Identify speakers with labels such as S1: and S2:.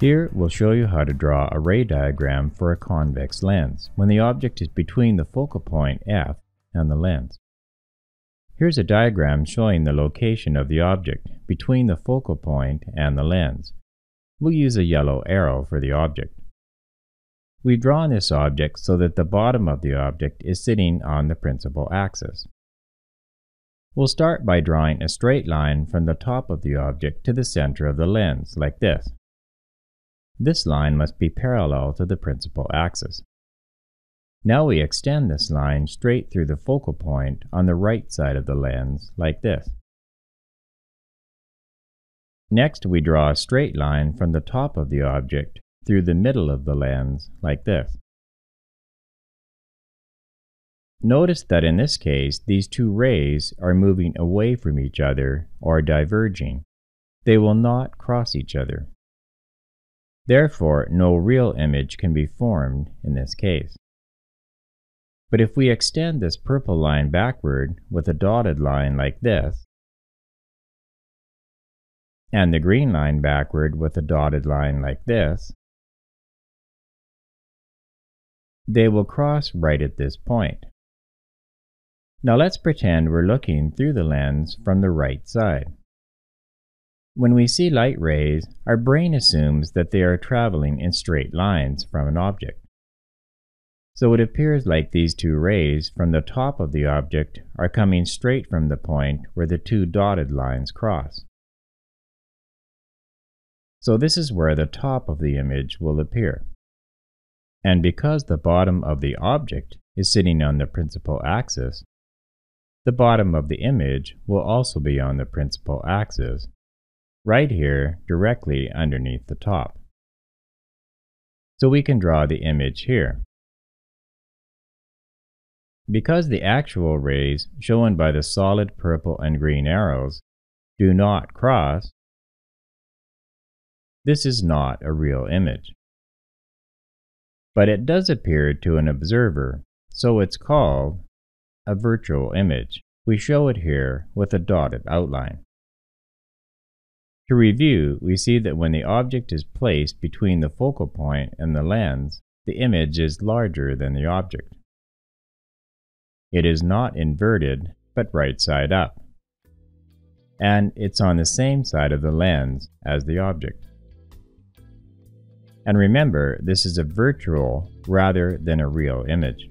S1: Here we'll show you how to draw a ray diagram for a convex lens when the object is between the focal point F and the lens. Here's a diagram showing the location of the object between the focal point and the lens. We'll use a yellow arrow for the object. We've drawn this object so that the bottom of the object is sitting on the principal axis. We'll start by drawing a straight line from the top of the object to the center of the lens, like this. This line must be parallel to the principal axis. Now we extend this line straight through the focal point on the right side of the lens, like this. Next, we draw a straight line from the top of the object through the middle of the lens, like this. Notice that in this case, these two rays are moving away from each other or diverging. They will not cross each other. Therefore, no real image can be formed in this case. But if we extend this purple line backward with a dotted line like this, and the green line backward with a dotted line like this, they will cross right at this point. Now let's pretend we're looking through the lens from the right side. When we see light rays, our brain assumes that they are traveling in straight lines from an object. So it appears like these two rays from the top of the object are coming straight from the point where the two dotted lines cross. So this is where the top of the image will appear. And because the bottom of the object is sitting on the principal axis, the bottom of the image will also be on the principal axis, right here directly underneath the top. So we can draw the image here. Because the actual rays shown by the solid purple and green arrows do not cross, this is not a real image. But it does appear to an observer, so it's called a virtual image. We show it here with a dotted outline. To review, we see that when the object is placed between the focal point and the lens, the image is larger than the object. It is not inverted, but right side up. And it's on the same side of the lens as the object. And remember, this is a virtual rather than a real image.